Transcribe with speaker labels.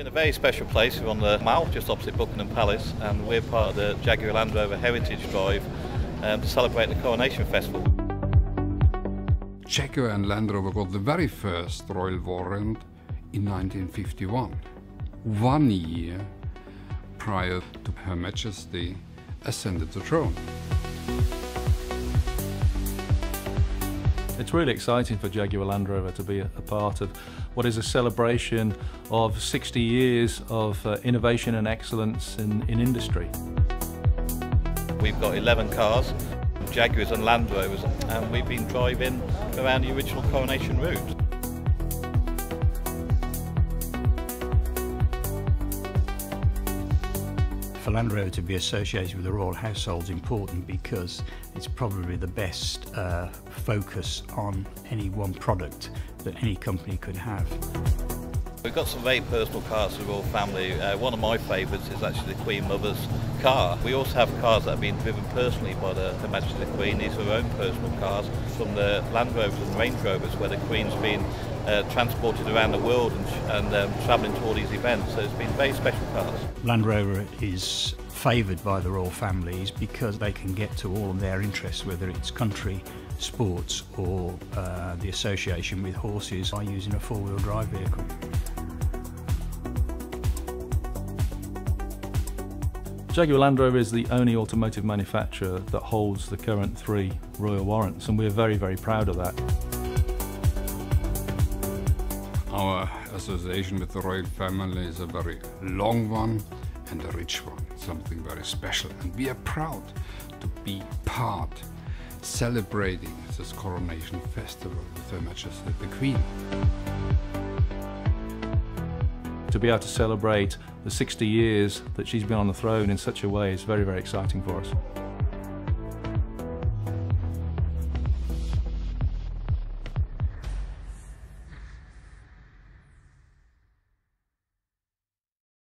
Speaker 1: We're in a very special place. We're on the Mall, just opposite Buckingham Palace, and we're part of the Jaguar Land Rover Heritage Drive um, to celebrate the Coronation Festival.
Speaker 2: Jaguar and Land Rover got the very first royal warrant in 1951, one year prior to Her Majesty ascended the throne.
Speaker 3: It's really exciting for Jaguar Land Rover to be a, part of what is a celebration of 60 years of uh, innovation and excellence in, in industry.
Speaker 1: We've got 11 cars, Jaguars and Land Rovers, and we've been driving around the original coronation route.
Speaker 4: For Land Rover to be associated with the royal household is important because it's probably the best uh, focus on any one product that any company could have.
Speaker 1: We've got some very personal cars for the royal family. Uh, one of my favourites is actually the Queen Mother's car. We also have cars that have been driven personally by the Her Majesty the Queen. These are her own personal cars from the Land Rovers and Range Rovers where the Queen's been uh, transported around the world and, and um, travelling to all these events. So it's been very special cars.
Speaker 4: Land Rover is favoured by the royal families because they can get to all of their interests, whether it's country, sports or uh, the association with horses by using a four-wheel drive vehicle.
Speaker 3: Jaguar Land Rover is the only automotive manufacturer that holds the current three royal warrants and we're very very proud of that.
Speaker 2: Our association with the royal family is a very long one and a rich one, something very special. And we are proud to be part celebrating this coronation festival with Her Majesty the Queen.
Speaker 3: To be able to celebrate the 60 years that she's been on the throne in such a way is very, very exciting for us.